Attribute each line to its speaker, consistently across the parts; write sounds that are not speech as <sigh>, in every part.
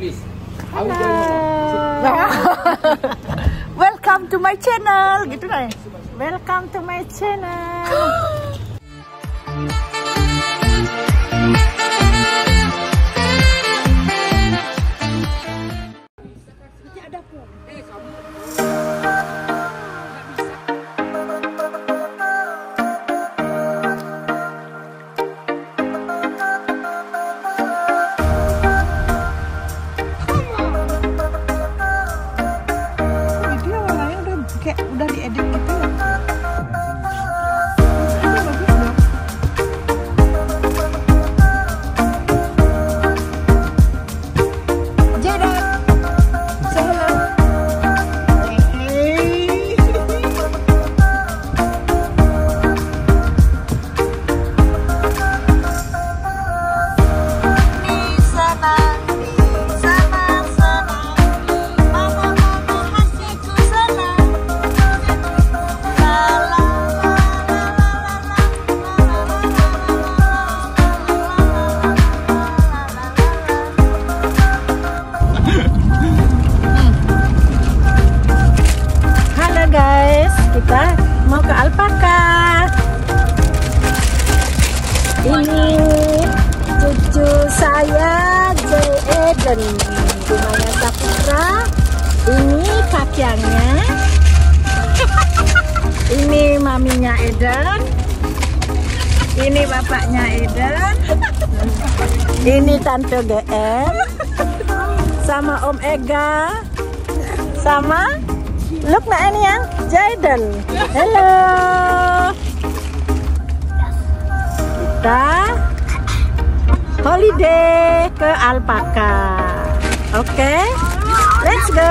Speaker 1: please. You. <laughs>
Speaker 2: Welcome to my channel, gitu lah. ya. Welcome to my channel. <gasps> <laughs> Eden. Ini bapaknya Eden. Ini tante GM. Sama Om Ega. Sama Look na ini yang Jaden. Hello. Kita holiday ke alpaka. Oke. Let's go.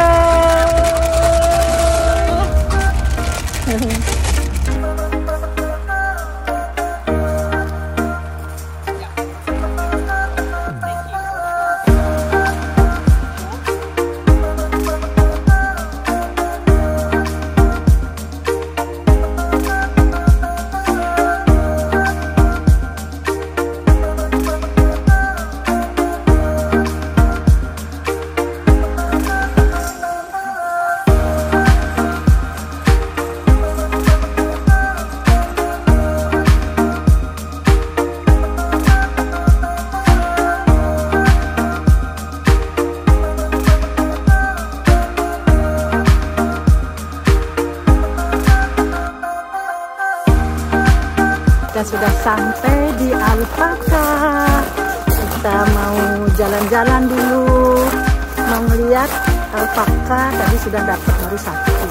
Speaker 2: Sudah dapat baru satu. <laughs>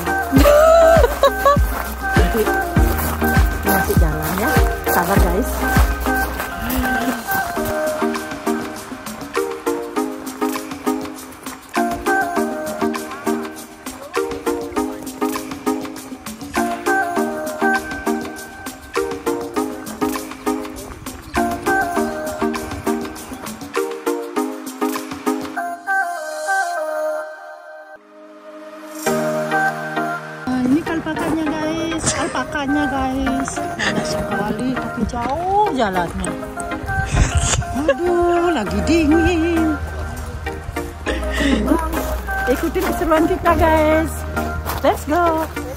Speaker 2: Nanti masih jalan ya. Sabar guys. Ikutin keseruan kita guys. Let's go.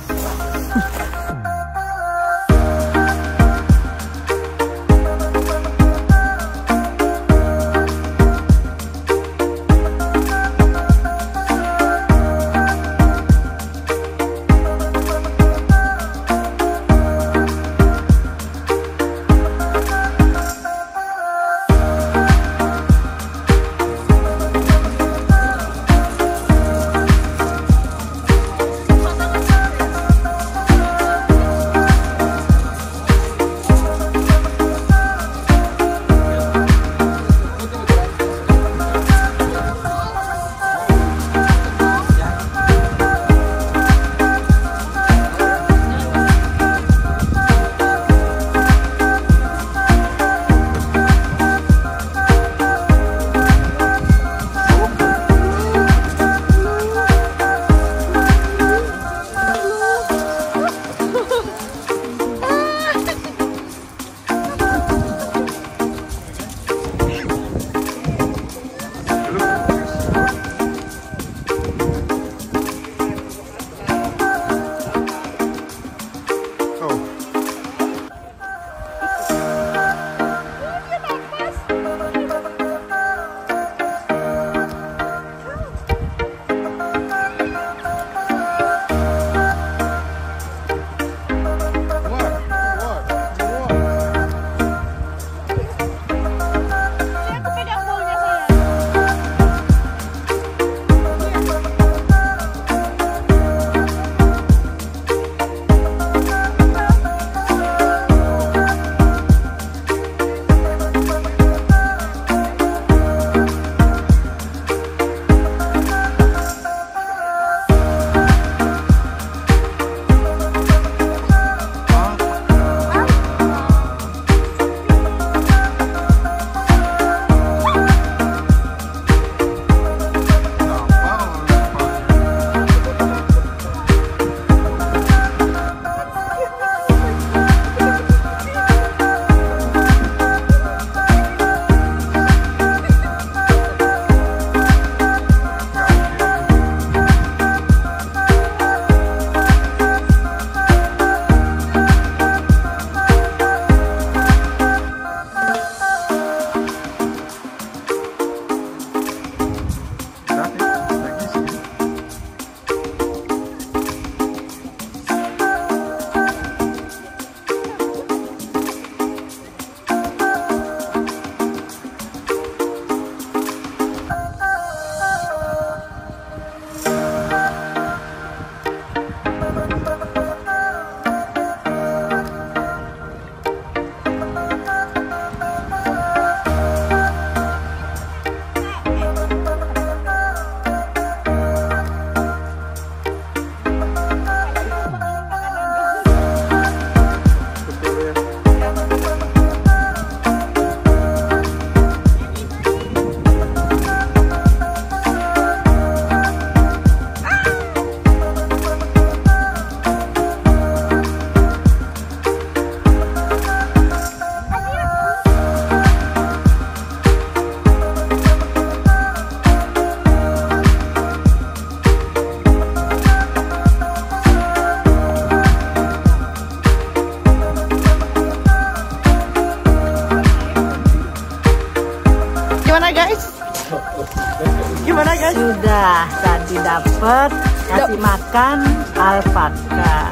Speaker 2: Dapat kasih makan alpaka.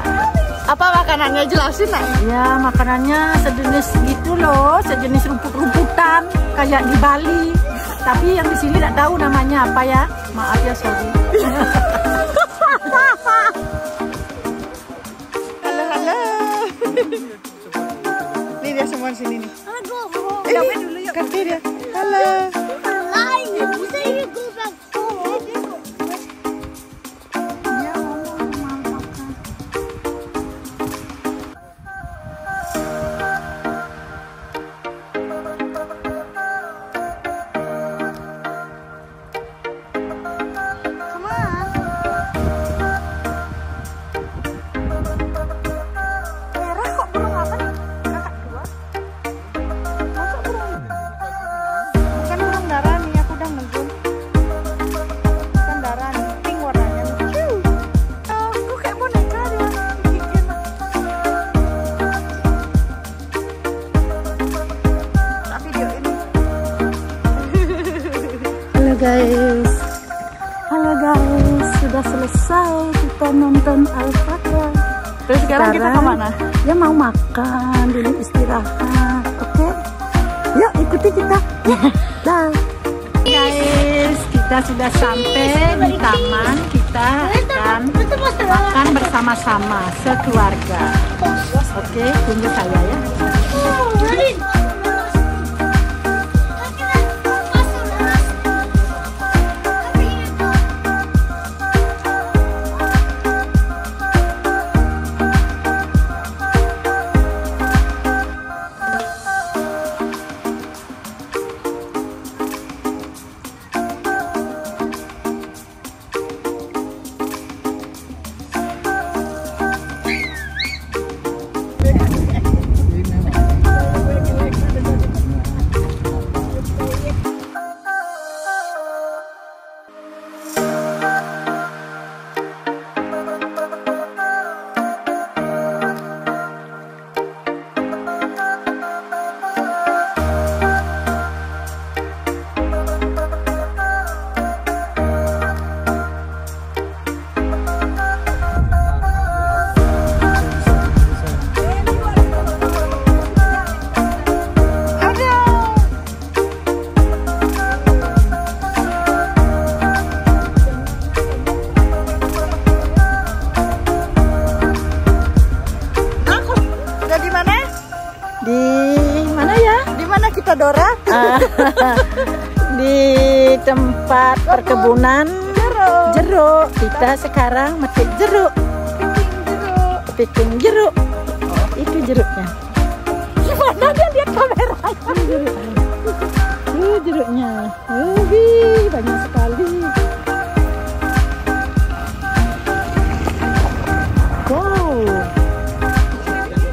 Speaker 1: Apa makanannya jelasin nak?
Speaker 2: Ya makanannya sejenis gitu loh, sejenis rumput-rumputan kayak di Bali. Tapi yang di sini tidak tahu namanya apa ya. Maaf ya sorry. <laughs>
Speaker 1: Halo halo. <laughs> nih dia semua di sini nih. Eh, dulu yuk. Ganti dia. Halo. Bukan
Speaker 2: sudah selesai kita nonton alpaka.
Speaker 1: Terus sekarang kita ke mana?
Speaker 2: Ya mau makan dulu istirahat, oke? Yuk ikuti kita. <laughs> Dah. Guys, kita sudah sampai di taman. Kita akan makan bersama-sama sekeluarga. Oke, tunggu saya ya.
Speaker 1: Di mana
Speaker 2: ya?
Speaker 1: Di mana kita Dora?
Speaker 2: Ah, <laughs> di tempat perkebunan
Speaker 1: Jeruk.
Speaker 2: jeruk. Kita sekarang metik jeruk,
Speaker 1: Jeruk.
Speaker 2: picking jeruk. Itu jeruknya.
Speaker 1: Gimana dia lihat kameranya?
Speaker 2: Ini jeruknya. Wih, banyak sekali.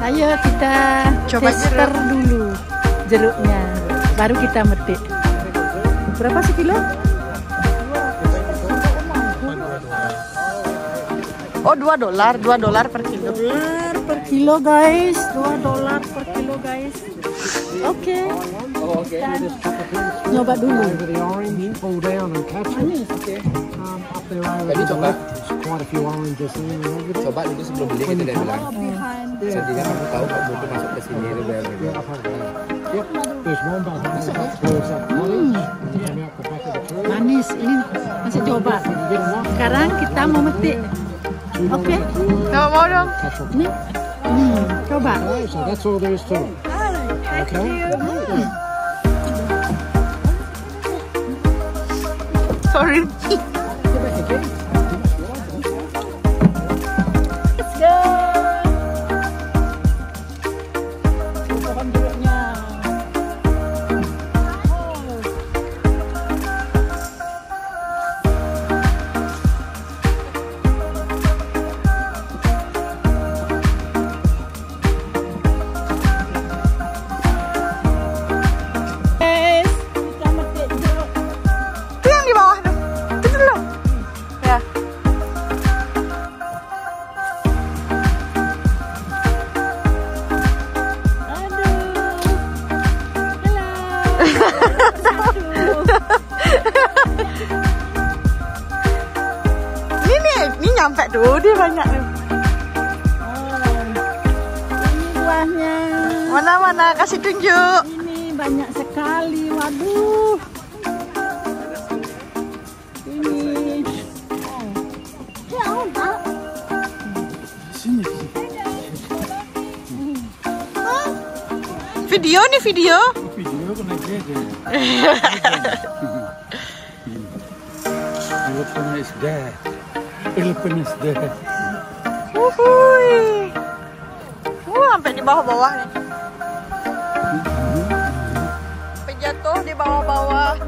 Speaker 2: Ayo kita
Speaker 1: Coba
Speaker 2: tester dulu jeruknya. Baru kita metik. Berapa sekilo?
Speaker 1: Oh, 2 dolar, 2 dolar per kilo.
Speaker 2: dolar per kilo guys 2 dolar per kilo guys oke
Speaker 3: Oh, okay.
Speaker 2: nyoba dulu
Speaker 4: the
Speaker 3: coba.
Speaker 4: left, there's quite a few oranges there and everything.
Speaker 3: Coba dulu sebelum beli kita udah bilang. Sendirian kamu tahu kok butuh masuk ke sini lu bayar gitu.
Speaker 4: The tree.
Speaker 2: manis ini masih coba sekarang kita mau metik oke
Speaker 1: Nggak mau dong.
Speaker 2: Ini hmm, coba
Speaker 4: Okay, so that's all there is to it. Okay.
Speaker 1: Sorry. Tuh dia banyak tuh.
Speaker 2: Ini buahnya.
Speaker 1: Mana mana kasih tunjuk.
Speaker 2: Ini banyak sekali. Waduh. Ini.
Speaker 1: Video nih video.
Speaker 4: Video kena gede. Elephant is dead. Is dead.
Speaker 1: Wuhui. Wah, sampai di bawah-bawah nih. Sampai jatuh di bawah-bawah,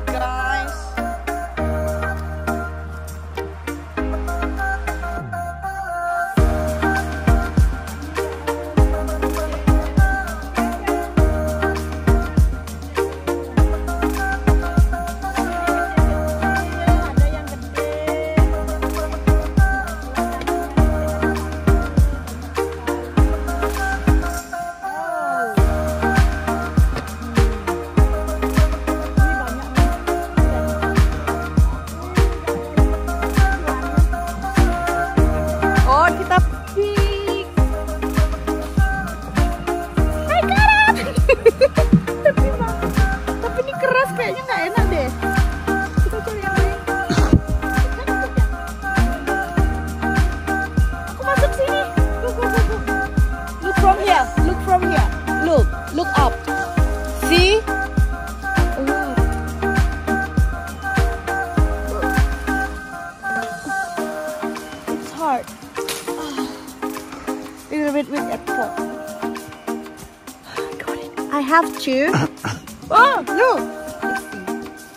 Speaker 1: Have to. <coughs> <coughs> oh, look. Let's see.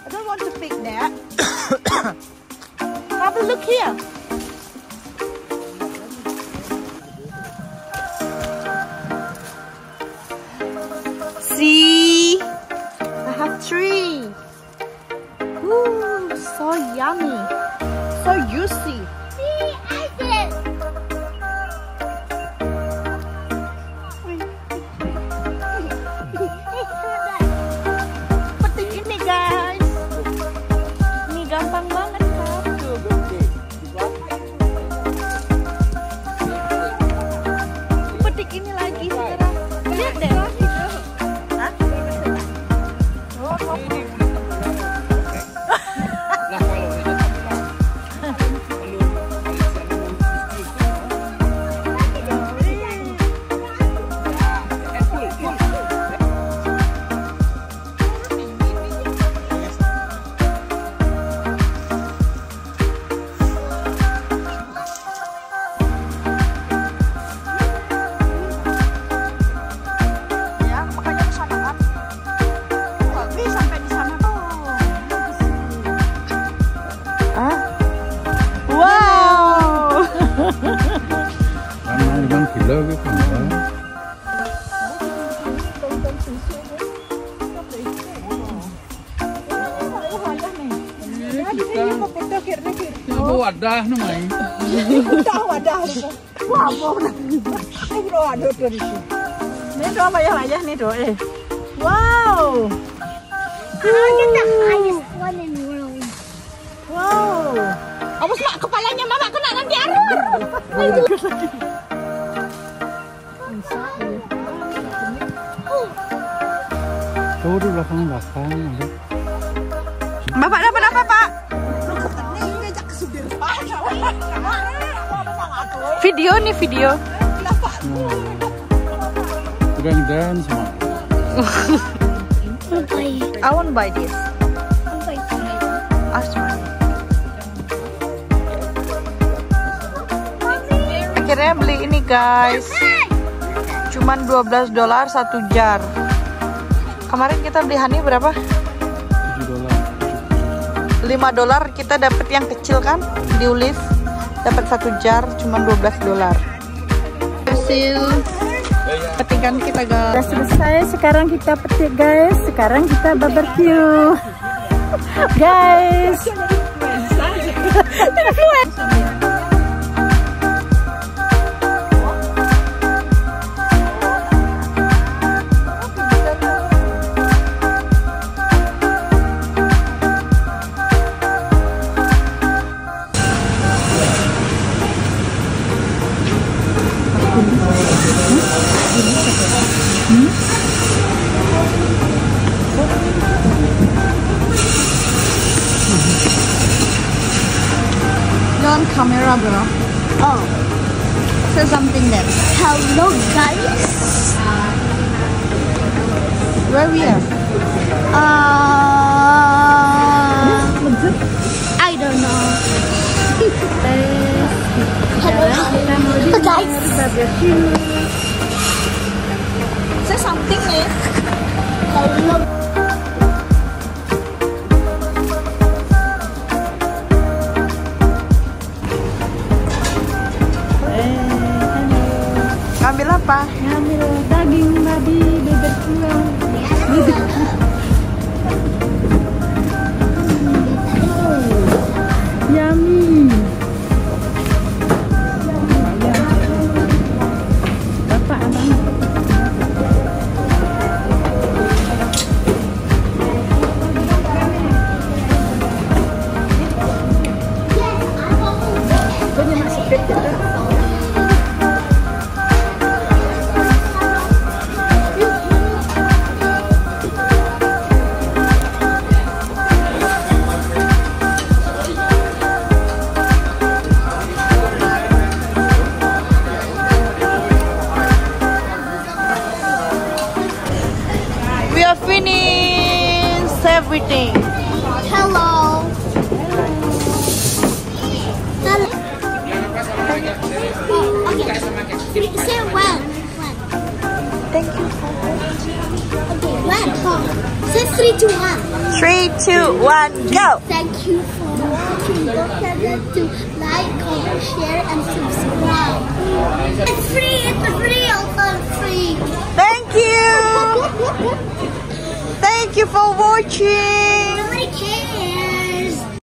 Speaker 1: I don't want to pick that. <coughs> have a look here. See? I have three. Ooh, so yummy. So juicy.
Speaker 4: Apa wadah namanya? <laughs>
Speaker 2: Ini doa apa ya aja nih doa. eh. Wow. Wow.
Speaker 1: Awas mak, kepalanya mama kena nanti arur.
Speaker 4: Tuh di belakang belakang.
Speaker 1: Video nih video.
Speaker 4: Kurang dan semua. <laughs>
Speaker 1: I want buy this. Akhirnya beli ini guys. Cuman 12 dolar satu jar. Kemarin kita beli honey berapa?
Speaker 4: 7 dolar.
Speaker 1: 5 dolar kita dapat yang kecil kan di Ulis dapat satu jar cuma 12 dolar hasil petikan kita guys
Speaker 2: selesai, sekarang kita petik guys. Sekarang kita barbecue. <laughs> guys.
Speaker 1: Everything.
Speaker 5: Hello. Hello. Oh, okay. Say when. When.
Speaker 1: Thank you.
Speaker 5: Okay, when. Oh. Say three, two, one.
Speaker 1: Three, two, one, go.
Speaker 5: Thank you for watching. Don't forget to like, comment, share, and subscribe. It's free. It's free. Also free.
Speaker 1: Thank you. Oh, oh, oh, que foi o?